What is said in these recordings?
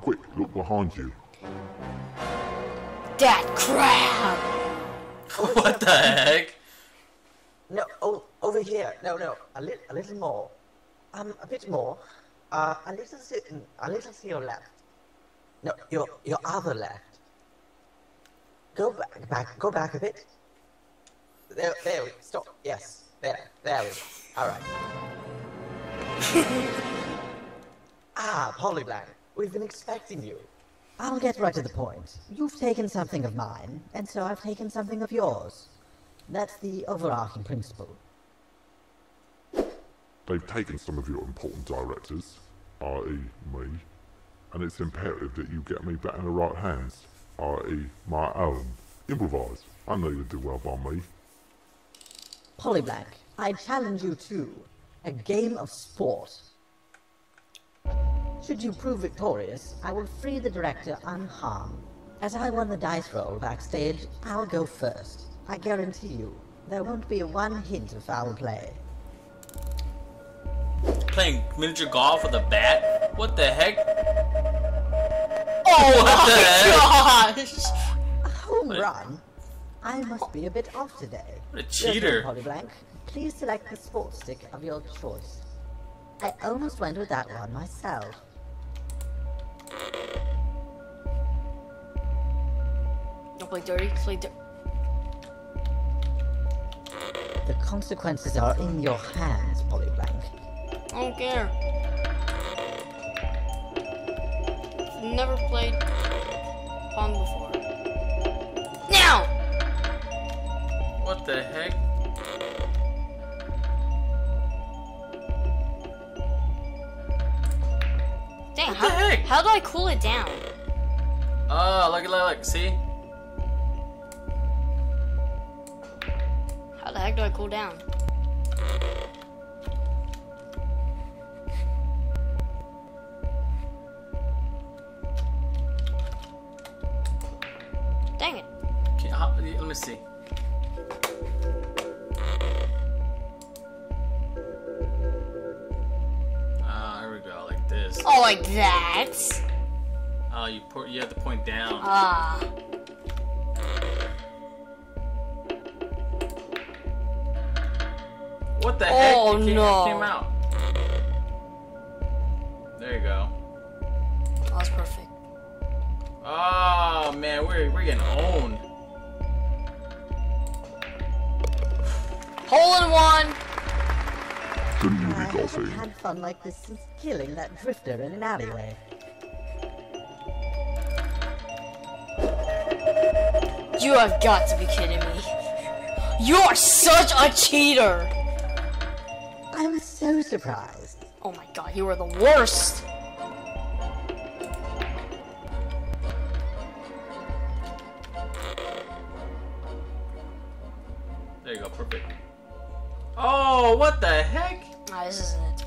Quick, look behind you. That crap! what the heck? No, oh, over here. No, no, a, li- a little more. Um, a bit more. Uh, a little, to, a little to your left. No, your your other left. Go back, back, go back a bit. There, there we stop. Yes, there, there we go. All right. ah, Polyblank, we've been expecting you. I'll get right to the point. You've taken something of mine, and so I've taken something of yours. That's the overarching principle. They've taken some of your important directors, i.e. me, and it's imperative that you get me back in the right hands, i.e. my own. Improvise. I know you'll do well by me. Polyblank, I challenge you to a game of sport. Should you prove victorious, I will free the director unharmed. As I won the dice roll backstage, I'll go first. I guarantee you, there won't be one hint of foul play. Playing miniature golf with a bat? What the heck? Oh What my gosh! A home run? I must be a bit off today. What a cheater. Polyblank, please select the sports stick of your choice. I almost went with that one myself. Play dirty, play dirty. The consequences are in your hands, Polyblank. I don't care. Never played Pong before. Now! What the heck? Dang, What how, the heck? how do I cool it down? Oh, look, look, look, see? Do I cool down? Dang it. Okay, let me see. Ah, here we go, like this. Oh, like that? Oh, you put, you have to point down. Ah. What the heck? Oh, It came, no. It came out. There you go. Oh, that was perfect. Oh man, we're we're getting owned. Hole in one! Shouldn't you I be had fun like this since killing that drifter in an alleyway. You have got to be kidding me. You are such a cheater! I'm so surprised. Oh my god, you are the worst! There you go, perfect. Oh, what the heck? Ah, this isn't it.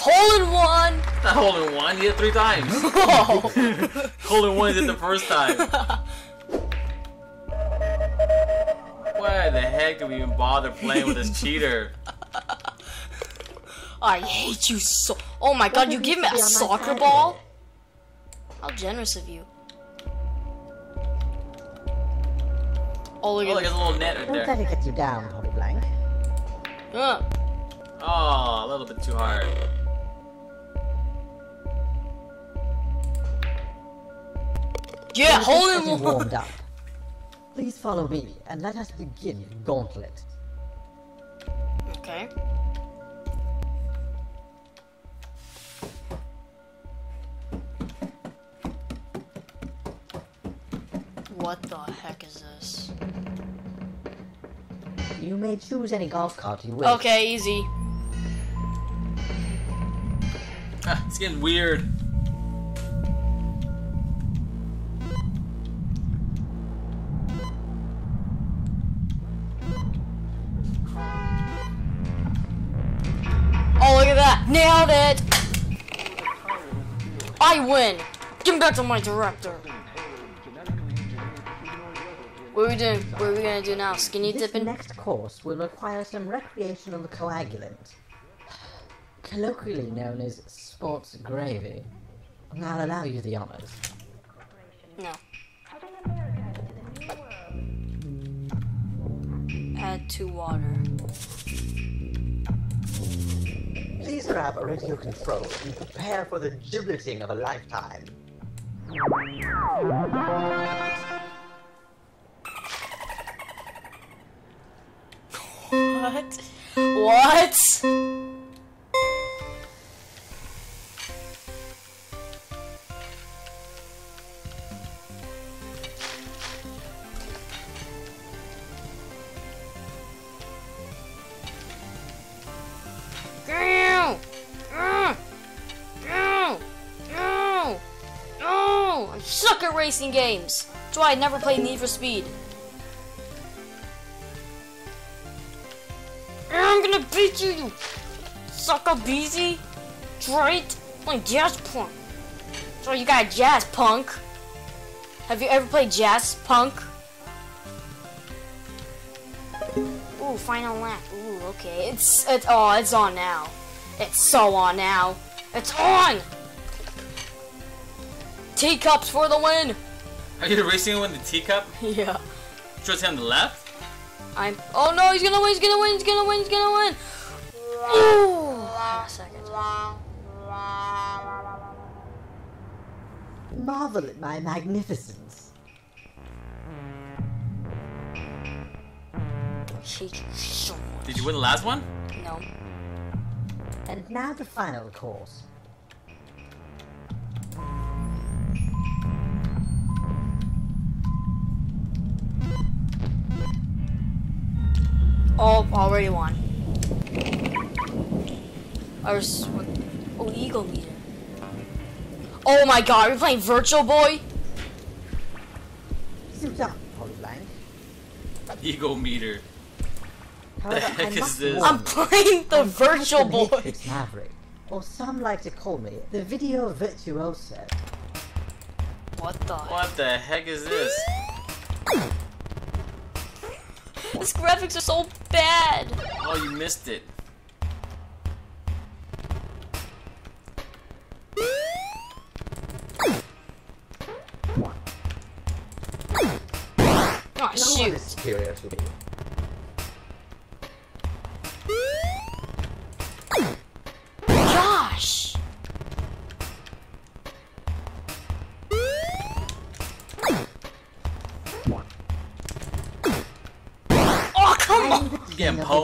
Hole in one! Not hole in one. You hit three times. Hole in one is it the first time. We even bother playing with this cheater? I hate you so. Oh my god, you give me a Be on my soccer ball? How generous of you. Oh, look Oh, at look, there's a little net right Don't let there. it get you down, Polyblank. Uh, Oh, a little bit too hard. yeah, We're hole just in getting warmed up. Please follow me and let us begin the gauntlet. Okay. What the heck is this? You may choose any golf cart you wish. Okay, easy. Ah, it's getting weird. I win! Give me back to my director! What are we doing? What are we gonna do now? Skinny This dipping? next course will require some recreational coagulant. colloquially known as sports gravy. I'll allow you the honors. No. Add to water. Please grab a radio control and prepare for the gibleting of a lifetime. What? What? Why I never played Need for Speed. I'm gonna beat you, you sucker beezy. Right? Playing jazz punk. So you got a Jazzpunk. Have you ever played jazz punk? Ooh, final lap. Ooh, okay. It's it's oh, it's on now. It's so on now. It's on. Teacups for the win. Are you racing with the teacup? Yeah. Just on the left? I'm. Oh no, he's gonna win. He's gonna win. He's gonna win. He's gonna win. Ooh. A second. Marvel at my magnificence. Hate you so much. Did you win the last one? No. And now the final course. Oh, already won. I was. Oh, Eagle Meter. Oh my god, we're playing Virtual Boy? Suit up, Polyblank. Ego meter. However, heck is this? I'm playing the I'm Virtual the Boy. Matrix Maverick, or some like to call me the video virtuoso. What the? What the heck is this? These graphics are so bad. Oh, you missed it. Oh shoot.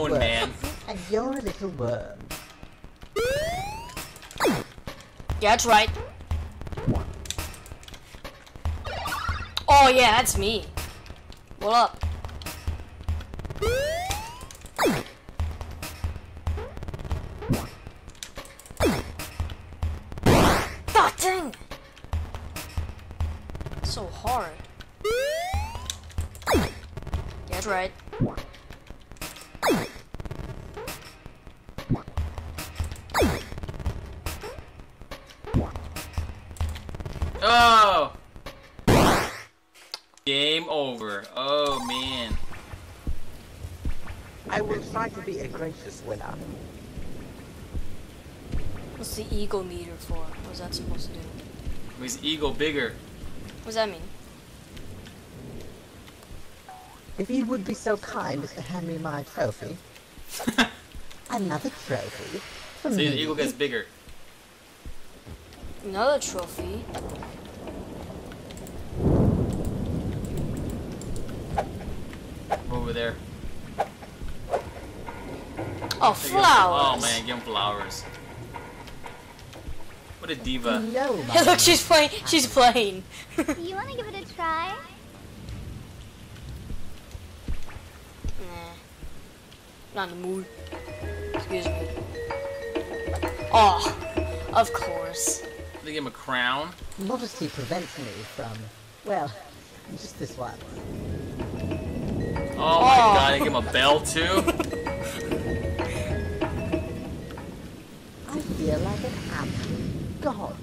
King of the pwned, world, man. And you're a little worm. Yeah, that's right. Oh yeah, that's me. What up? God dang! So hard. Yeah, that's right. Try to be a gracious winner. What's the eagle meter for? What's that supposed to do? His eagle bigger. What does that mean? If you would be so kind as to hand me my trophy. Another trophy? For See, me. the eagle gets bigger. Another trophy. Over there. Oh, There you go. Oh, flowers. Oh man, give him flowers. What a diva. No, Hey, look, she's playing. She's playing. You want to give it a try? Nah. Not in the mood. Excuse me. Oh, of course. They give him a crown. modesty prevents me from, well, just this one. Oh my Oh. god, they give him a bell too. I feel like an absolute god.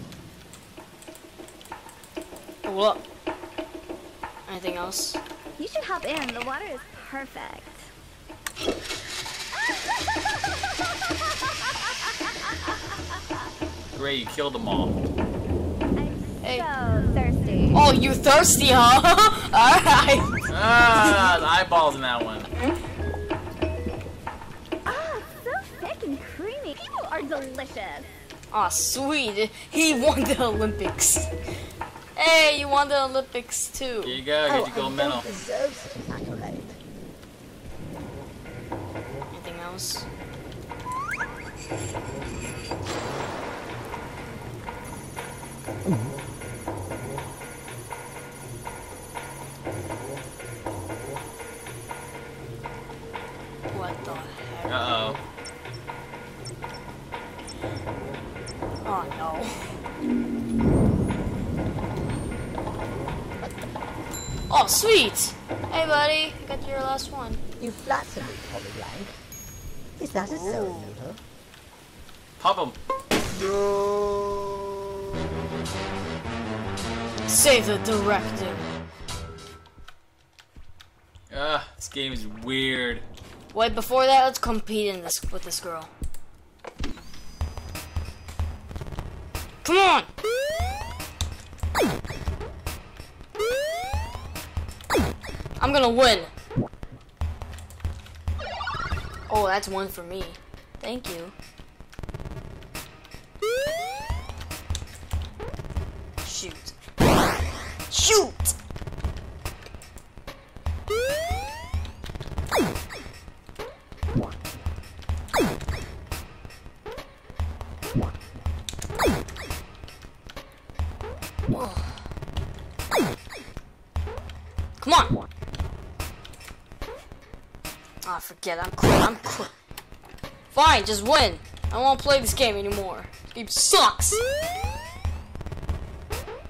What? Anything else? You should hop in. The water is perfect. great, you killed them all. I'm Hey. so thirsty. Oh, you thirsty, huh? Alright. Ah, the eyeballs in that one. Are delicious. Aw, sweet. He won the Olympics. Hey, you won the Olympics too. Here you go, Oh, get your gold medal. don't deserve such an accolade. Anything else? What Oh, sweet! Hey, buddy, you got your last one. You flatter me, Polyblank. Is that a soul noodle? Pop him. Save the directive. Ah, this game is weird. Wait, before that, let's compete in this with this girl. Come on! I'm gonna win. Oh, that's one for me. Thank you. Shoot. Shoot! Fine, just win. I won't play this game anymore. This game sucks.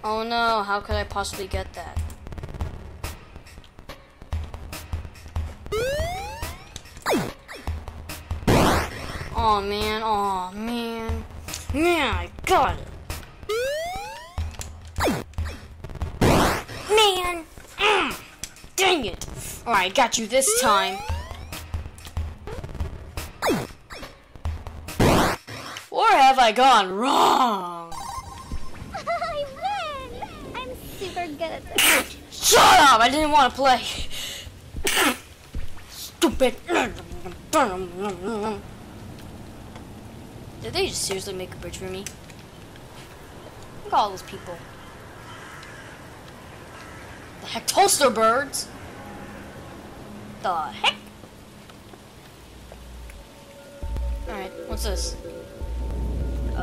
Oh no, how could I possibly get that? Oh man, oh man. Man, I got it. Man! Mm, dang it! Alright, got you this time. I gone wrong? I win! I'm super good at this. Shut up! I didn't want to play. Stupid. Did they just seriously make a bridge for me? Look at all those people. The heck, toaster birds? The heck? Alright, what's this?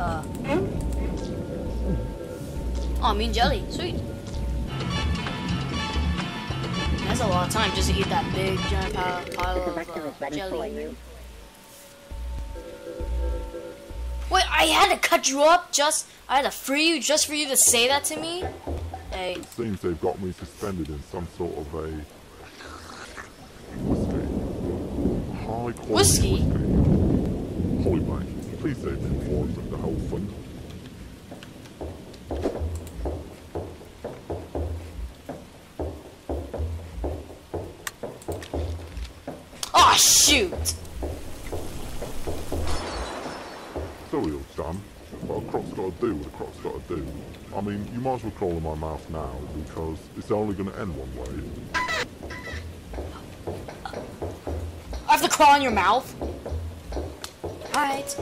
Uh. Oh, mean jelly. Sweet. That's a lot of time just to eat that big giant pile, pile of uh, jelly. Wait, I had to cut you up just. I had to free you just for you to say that to me? Hey, It seems they've got me suspended in some sort of a whiskey. High quality Whiskey? whiskey. Polyblank, please save me before I put the whole thing. oh shoot! Sorry, old Sam, but a croc's got to do what a croc's got to do. I mean, you might as well crawl in my mouth now because it's only going to end one way. I have to crawl in your mouth. Alright.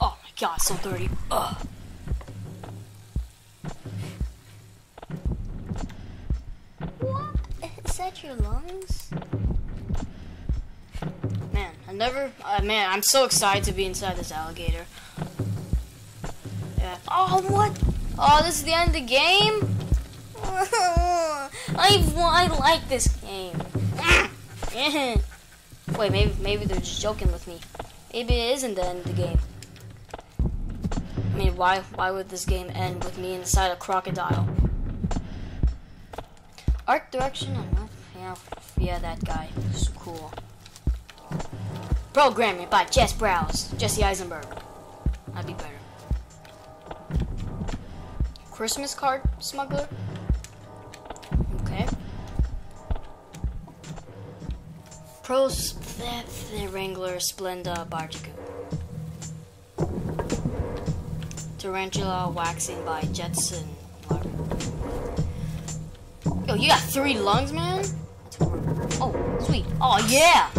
Oh my god, so dirty. Ugh. Is that your lungs? Man, I never. Uh, man, I'm so excited to be inside this alligator. Yeah. Oh, what? Oh, this is the end of the game? I, I like this game. Yeah. Wait, maybe maybe they're just joking with me. Maybe it isn't the end of the game. I mean, why why would this game end with me inside a crocodile? Art direction. Yeah, yeah, that guy. So cool. Programming by Jess Brouse, Jesse Eisenberg. I'd be better. Christmas card smuggler. Pros the Wrangler Splenda Barjaku. Tarantula waxing by Jetson. Yo, you got three lungs, man? Oh, sweet. Oh, yeah!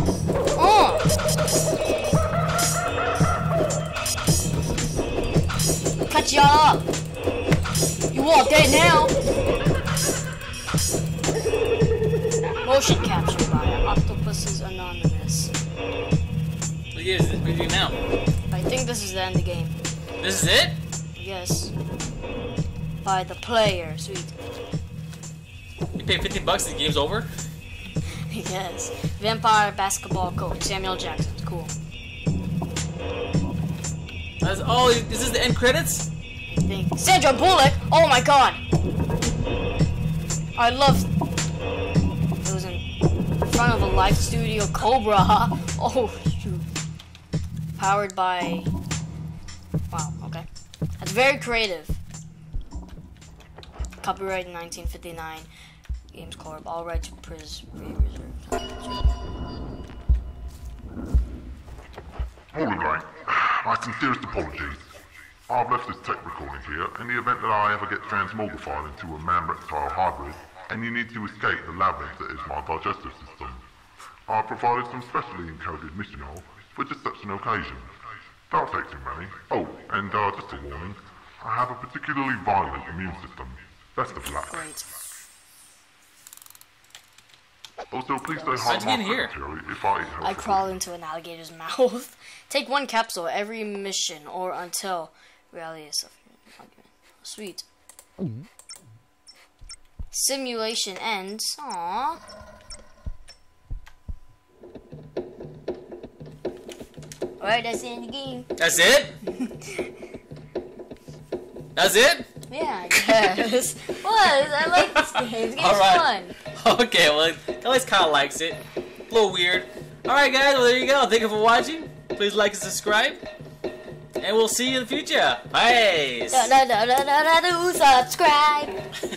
Uh. Cut y'all up! You all dead now! Motion capture by. What is it? What do you do now? I think this is the end of the game. This is it? Yes. By the player. Sweet. You pay 15 bucks, the game's over? yes. Vampire basketball coach. Samuel Jackson. Cool. That's, oh, is this the end credits? I think. Sandra Bullock! Oh my god! I love. It was in front of a live studio Cobra. Oh. Powered by. Wow, okay. That's very creative. Copyright 1959. Games Corp. All rights reserved. Morning, Gang. My sincerest apologies. I've left this tech recording here in the event that I ever get transmogrified into a man-reptile hybrid and you need to escape the labyrinth that is my digestive system. I've provided some specially encoded mission for just such an occasion. Don't take too many. Oh, and uh, just a warning. I have a particularly violent immune system. Best of luck. Great. Also, please say hi How'd my in here? secretary if I I crawl into an alligator's mouth. Take one capsule every mission or until reality is suffered. Sweet. Simulation ends. Aww. Alright, that's the end of the game. That's it? That's it? Yeah, I guess. Was. I like this game. This game's fun. Okay, well, Alex kind of likes it. A little weird. Alright, guys, well, there you go. Thank you for watching. Please like and subscribe. And we'll see you in the future. Bye. Da, da, da, da, da, da, do subscribe.